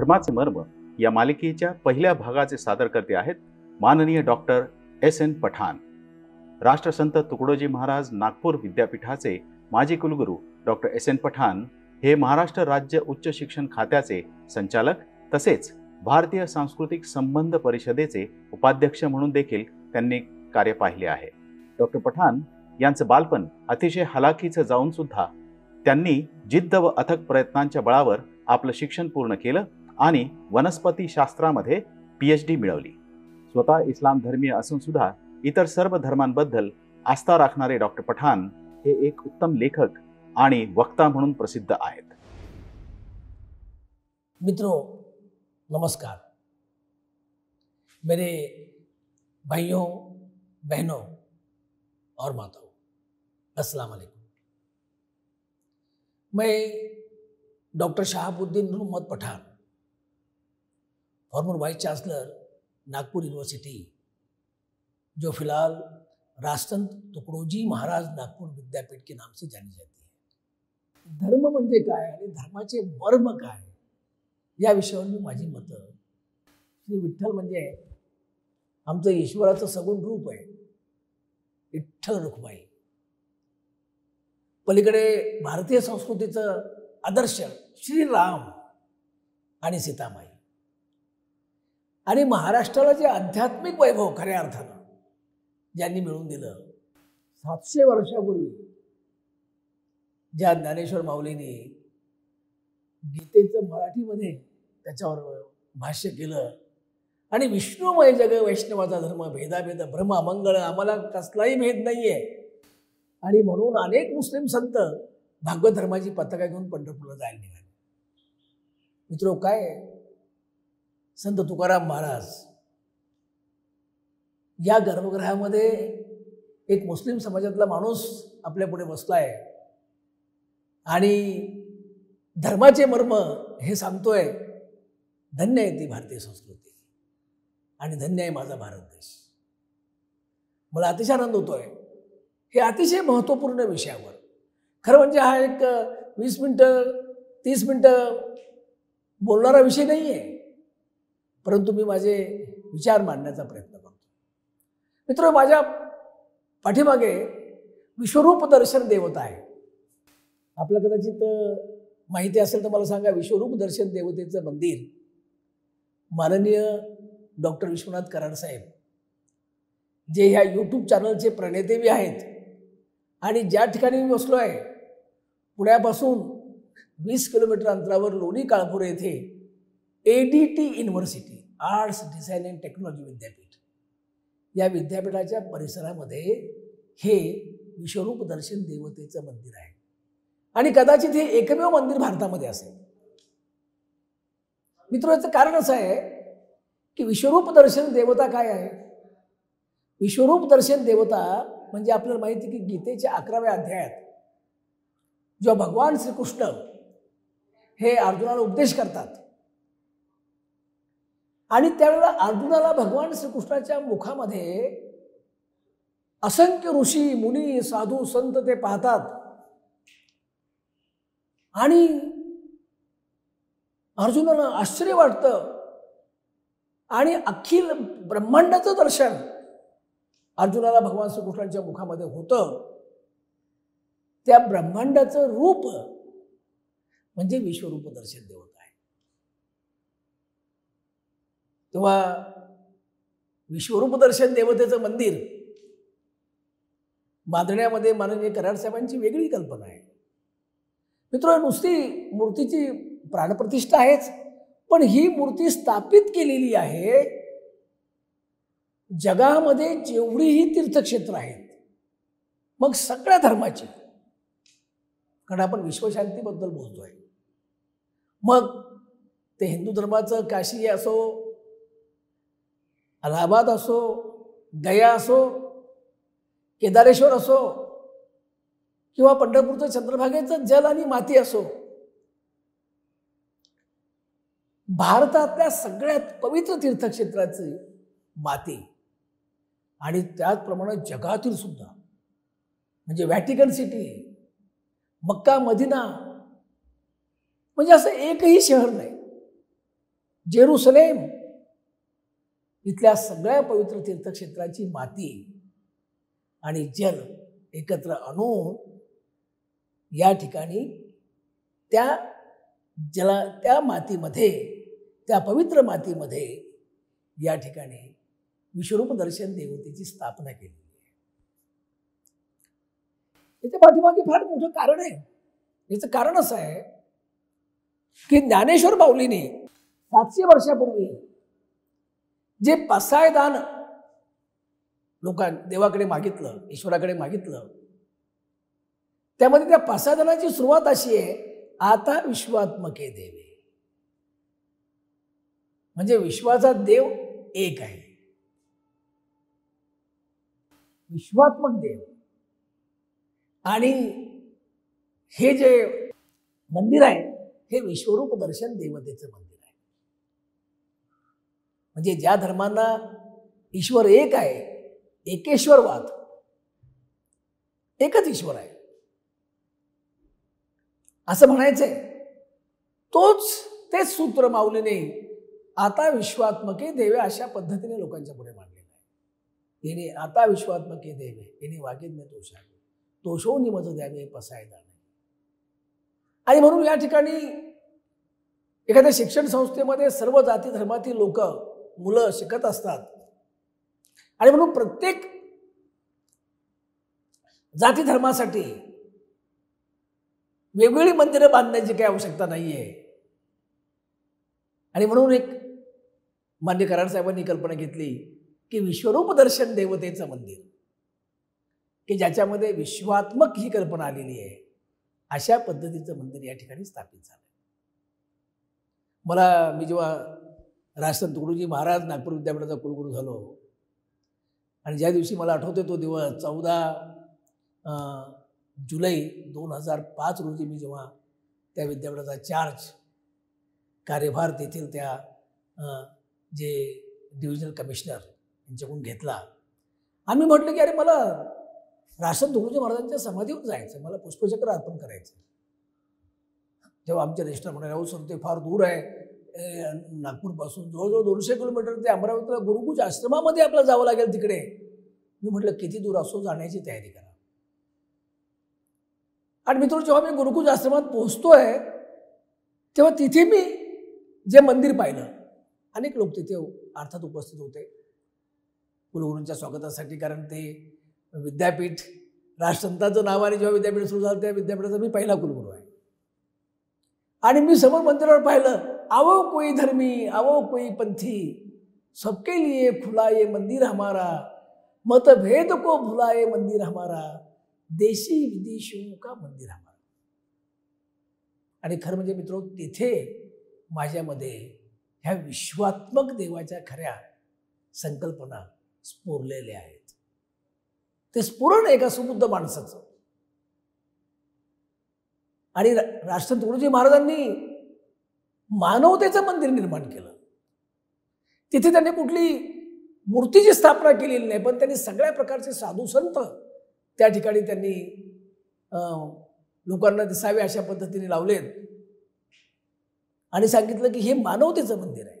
धर्माचे मर्म या मालिकेच्या पहिल्या भागाचे सादरकर्ते आहेत माननीय डॉक्टर एस एन पठाण. राष्ट्रसंत तुकडोजी महाराज नागपूर विद्यापीठाचे माजी कुलगुरू डॉक्टर एस एन पठाण हे महाराष्ट्र राज्य उच्च शिक्षण खात्याचे संचालक तसेच भारतीय सांस्कृतिक संबंध परिषदेचे उपाध्यक्ष म्हणून देखील त्यांनी कार्य पाहिले आहे. डॉक्टर पठाण यांचं बालपण अतिशय हलाखीचं जाऊन सुद्धा त्यांनी जिद्द व अथक प्रयत्नांच्या बळावर आपलं शिक्षण पूर्ण केलं आणि वनस्पती शास्त्रामध्ये पी एच डी मिळवली. स्वतः इस्लाम धर्मीय असून सुद्धा इतर सर्व धर्मांबद्दल आस्था राखणारे डॉक्टर पठाण हे एक उत्तम लेखक आणि वक्ता म्हणून प्रसिद्ध आहेत. मित्रों नमस्कार. मेरे भाइयों बहनों और माताओं अस्सलाम वालेकुम। मैं doctor Shahabuddin Mohammad Pathan former vice chancellor Nagpur university जो फिलहाल राष्ट्रंत तुकडोजी महाराज नागपूर विद्यापीठ के नाम से जानी जाती है. धर्म म्हणजे काय आणि धर्माचे मर्म काय? या विषयावर मी माझी मतं. श्री विठ्ठल म्हणजे आमचं ईश्वराचं सगुण रूप आहे. विठ्ठल रुक्माई. पलीकडे भारतीय संस्कृतीचं आदर्श श्रीराम आणि सीतामाई. आणि महाराष्ट्राला जे आध्यात्मिक वैभव खऱ्या अर्थानं ज्यांनी मिळवून दिलं सातशे वर्षापूर्वी ज्या ज्ञानेश्वर माऊलींनी गीतेचं मराठीमध्ये त्याच्यावर भाष्य केलं आणि विष्णुमय जग वैष्णवाचा धर्म भेदाभेद भ्रम अमंगळ आम्हाला कसलाही भेद नाही आहे आणि म्हणून अनेक मुस्लिम संत भागवत धर्माची पताका घेऊन पंढरपूरला जायला निघाले. मित्रो काय संत तुकाराम महाराज या गर्भगृहामध्ये एक मुस्लिम समाजातला माणूस आपल्या पुढे आहे आणि धर्माचे मर्म हे सांगतोय धन्य आहे ती भारतीय संस्कृती. आणि धन्य आहे माझा भारत देश. मला अतिशय आनंद होतोय. हे अतिशय महत्त्वपूर्ण विषयावर. खरं म्हणजे हा एक वीस मिनटं तीस मिनटं बोलणारा विषय नाही आहे परंतु मी माझे विचार मांडण्याचा प्रयत्न करतो. मित्र माझ्या पाठीमागे विश्वरूप दर्शन देवता आहे आपलं कदाचित माहिती असेल तर मला सांगा विश्वरूप दर्शन देवतेचं मंदिर माननीय डॉक्टर विश्वनाथ कराड साहेब जे ह्या यूट्यूब चॅनलचे प्रणेते बी आहेत आणि ज्या ठिकाणी मी बसलो आहे पुण्यापासून वीस किलोमीटर अंतरावर लोणी काळपूर येथे A D T university arts design and technology विद्यापीठ. या विद्यापीठाच्या परिसरामध्ये हे विश्वरूप दर्शन देवतेचं मंदिर आहे. आणि कदाचित हे एकमेव मंदिर भारतामध्ये असेल. मित्र याचं कारण असं आहे की विश्वरूप दर्शन देवता काय आहे? विश्वरूप दर्शन देवता म्हणजे आपल्याला माहिती की गीतेच्या अकराव्या अध्यायात जेव्हा भगवान श्रीकृष्ण हे अर्जुनाला उपदेश करतात आणि त्यावेळेला अर्जुनाला भगवान श्रीकृष्णाच्या मुखामध्ये असंख्य ऋषी मुनी साधू संत ते पाहतात. आणि अर्जुनाला आश्चर्य वाटतं. आणि अखिल ब्रह्मांडाचं दर्शन अर्जुनाला भगवान श्रीकृष्णांच्या मुखामध्ये होतं. त्या ब्रह्मांडाचं रूप म्हणजे विश्वरूप दर्शन देवता आहे तेव्हा विश्वरूपदर्शन देवतेचं मंदिर बांधण्यामध्ये माननीय कराड साहेबांची वेगळी कल्पना आहे. मित्र नुसती मूर्तीची प्राणप्रतिष्ठा आहेच पण ही मूर्ती स्थापित केलेली आहे जगामध्ये जेवढीही तीर्थक्षेत्र आहेत मग सगळ्या धर्माची. कारण आपण विश्वशांतीबद्दल बोलतोय. मग ते हिंदू धर्माचं काशी असो अलाहाबाद असो गया असो केदारेश्वर असो किंवा पंढरपूरचं चंद्रभागेचं जल आणि माती असो भारतातल्या सगळ्यात पवित्र तीर्थक्षेत्राची माती आणि त्याचप्रमाणे जगातील सुद्धा म्हणजे व्हॅटिकन सिटी मक्का मदिना म्हणजे असं एकही शहर नाही. जेरुसलेम इथल्या सगळ्या पवित्र तीर्थक्षेत्राची माती आणि जल एकत्र आणून या ठिकाणी त्या जला त्या मातीमध्ये त्या पवित्र मातीमध्ये या ठिकाणी विश्वरूप दर्शन देवतेची स्थापना केली. याच्या पाठीमागे फार मोठं कारण आहे. याचं कारण असं आहे की ज्ञानेश्वर माऊलीने सातशे वर्षापूर्वी जे पसायदान लोकां देवाकडे मागितलं ईश्वराकडे मागितलं त्यामध्ये त्या पसायदानाची सुरुवात अशी आहे आता विश्वात्मके देवे. म्हणजे विश्वाचा देव एक आहे. विश्वात्मक देव. आणि हे जे मंदिर आहे हे विश्वरूप दर्शन देवतेचं मंदिर म्हणजे ज्या धर्मांना ईश्वर एक आहे एकेश्वरवाद एकच ईश्वर आहे. असं म्हणायचंय. तोच तेच सूत्र माऊलीने आता विश्वात्मके देवे अशा पद्धतीने लोकांच्या पुढे मांडलेलं आहे. येणे आता विश्वात्मके देवे येणे वागिज्ञ तोषावे दोषो निमज द्यावे पसायदा नाही आणि म्हणून या ठिकाणी एखाद्या शिक्षण संस्थेमध्ये सर्व जाती धर्मातील लोक मुलं शिकत असतात. आणि म्हणून प्रत्येक जाती धर्मासाठी वेगवेगळी मंदिरं बांधण्याची काही आवश्यकता नाही आहे आणि म्हणून एक मान्य कराड साहेबांनी कल्पना घेतली की विश्वरूप दर्शन देवतेचं मंदिर. की ज्याच्यामध्ये विश्वात्मक ही कल्पना आलेली आहे. अशा पद्धतीचं मंदिर या ठिकाणी स्थापित झालं मला मी जेव्हा राजसंत तुकडोजी महाराज नागपूर विद्यापीठाचा कुलगुरू झालो. आणि ज्या दिवशी मला आठवते तो दिवस चौदा जुलै दोन हजार पाच रोजी मी जेव्हा त्या विद्यापीठाचा चार्ज कार्यभार तेथील त्या जे डिव्हिजनल कमिशनर यांच्याकडून घेतला. आम्ही म्हटलं की अरे मला राशन तुकडोजी महाराजांच्या समाधीवर जायचं मला पुष्पचक्र अर्पण करायचं तेव्हा आमच्या रजिस्टर म्हणाले अहो सर ते फार दूर आहे. नागपूरपासून जवळजवळ दोनशे किलोमीटर ते अमरावतीला गुरुकुज आश्रमामध्ये आपल्याला जावं लागेल तिकडे. मी म्हटलं किती दूर असो जाण्याची तयारी करा. आणि मित्र जेव्हा मी गुरुकुज आश्रमात पोहोचतोय तेव्हा तिथे मी जे मंदिर पाहिलं अनेक लोक तिथे अर्थात उपस्थित होते. कुलगुरूंच्या स्वागतासाठी कारण ते विद्यापीठ राष्ट्रसंतांचं नावाने जेव्हा विद्यापीठ सुरू झालं त्या विद्यापीठाचा मी पहिला कुलगुरू आहे. आणि मी समोर मंदिरावर पाहिलं आवो कोई धर्मी आवो कोई पंथी सबके लिए खुला ये मंदिर हमारा मतभेद को भुलाए मंदिर हमारा देशी विदेशियों का मंदिर हमारा। आणि खरं म्हणजे मित्र तिथे माझ्यामध्ये ह्या विश्वात्मक देवाच्या खऱ्या संकल्पना स्फोरलेल्या आहेत. ते स्फुरण एका सुबुद्ध माणसाचं. आणि राष्ट्रपती तुकडोजी महाराजांनी मानवतेचं मंदिर निर्माण केलं. तिथे त्यांनी कुठली मूर्तीची स्थापना केलेली नाही पण त्यांनी सगळ्या प्रकारचे साधू संत त्या ठिकाणी त्यांनी लोकांना दिसावे अशा पद्धतीने लावलेत. आणि सांगितलं की हे मानवतेचं मंदिर आहे.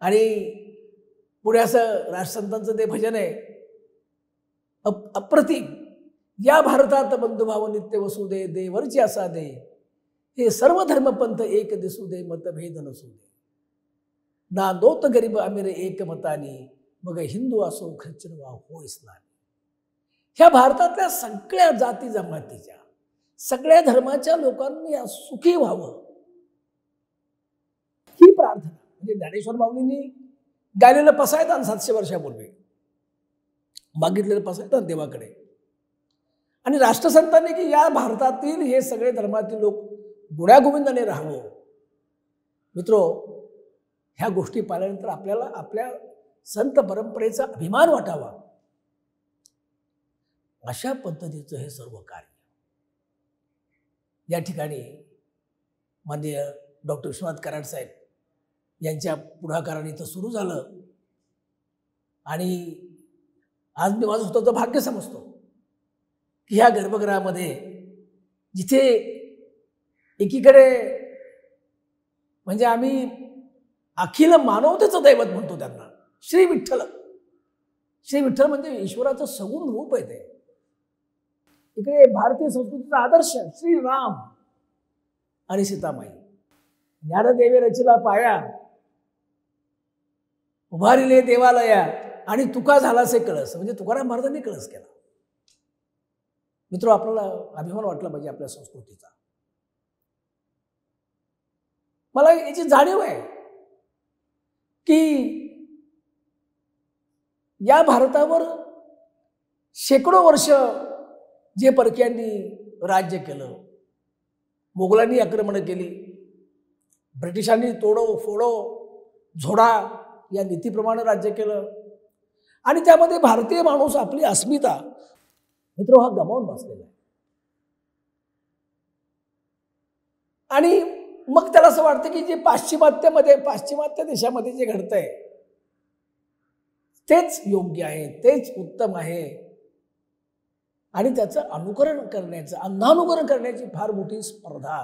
आणि पुढे असं राष्ट्रसंतांचं ते भजन आहे. अप अप्रतिम. या भारतात बंधुभाव नित्य वसुदे देवरची असा दे हे सर्व धर्मपंथ एक दिसू दे मतभेद नसू दे ना दोत गरीब अमीर एक मतानी मग हिंदू असो ख्रिश्चन वा हो इस्लामी. ह्या भारतातल्या सगळ्या जाती जमातीच्या सगळ्या धर्माच्या लोकांनी सुखी व्हावं. ही प्रार्थना म्हणजे ज्ञानेश्वर माऊलींनी गायलेलं पसायदान सातशे वर्षापूर्वी. मागितलेलं पसायदान देवाकडे. आणि राष्ट्रसंतांनी की या भारतातील हे सगळे धर्मातील लोक गुण्यागोविंदाने राहावं. मित्रो ह्या गोष्टी पाहिल्यानंतर आपल्याला आपल्या संत परंपरेचा अभिमान वाटावा. अशा पद्धतीचं हे सर्व कार्य. या ठिकाणी माननीय डॉक्टर विश्वनाथ कराड साहेब यांच्या पुढाकाराने इथं सुरू झालं. आणि आज मी माझं स्वतःचं भाग्य समजतो की ह्या गर्भगृहामध्ये जिथे एकीकडे म्हणजे आम्ही अखिल मानवतेचं दैवत म्हणतो त्यांना. श्री विठ्ठल. श्री विठ्ठल म्हणजे ईश्वराचं सगुण रूप आहे ते. इकडे भारतीय संस्कृतीचा आदर्श श्रीराम आणि सीतामाई. ज्ञानदेवे रचिला पाया उभारिले देवालया आणि तुका झालासे कळस. म्हणजे तुकाराम महाराजांनी कळस केला. मित्र आपल्याला अभिमान वाटला पाहिजे आपल्या संस्कृतीचा. मला याची जाणीव आहे की या भारतावर शेकडो वर्ष जे परक्यांनी राज्य केलं मोगलांनी आक्रमणं केली ब्रिटिशांनी तोडो फोडो झोडा या नीतीप्रमाणे राज्य केलं आणि त्यामध्ये भारतीय माणूस आपली अस्मिता मित्र हा गमावून बसलेला आहे. आणि मग त्याला असं वाटतं की जे पाश्चिमात्यमध्ये पाश्चिमात्य देशामध्ये जे घडतंय तेच योग्य आहे तेच उत्तम आहे. आणि त्याचं अनुकरण करण्याचं अंधानुकरण करण्याची फार मोठी स्पर्धा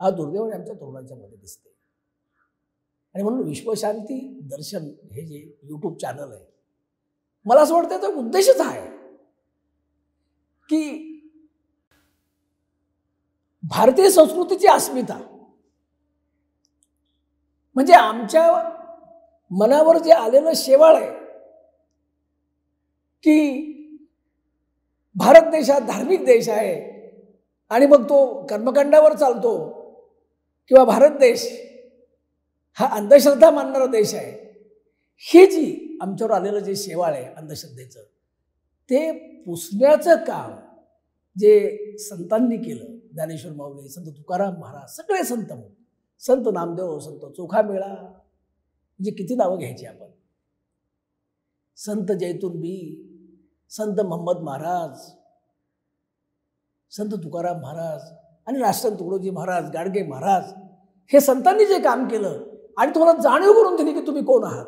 हा दुर्दैवाने आमच्या तरुणांच्या मध्ये दिसते. आणि म्हणून विश्वशांती दर्शन हे जे यूट्यूब चॅनल आहे मला असं वाटतं तो उद्देशच आहे की भारतीय संस्कृतीची अस्मिता म्हणजे आमच्या मनावर जे आलेलं शेवाळ आहे की भारत देश हा धार्मिक देश आहे आणि मग तो कर्मकांडावर चालतो किंवा भारत देश हा अंधश्रद्धा मानणारा देश आहे हे जी आमच्यावर आलेलं जे शेवाळ आहे अंधश्रद्धेचं ते पुसण्याचं काम जे संतांनी केलं ज्ञानेश्वर माऊली संत तुकाराम महाराज सगळे संत संत नामदेव संत चोखा मेळा. म्हणजे किती नावं घ्यायची आपण? संत जैतून बी संत मोहम्मद महाराज संत तुकाराम महाराज आणि राष्ट्र तुकडोजी महाराज गाडगे महाराज हे संतांनी जे काम केलं आणि तुम्हाला जाणीव करून दिली की तुम्ही कोण आहात?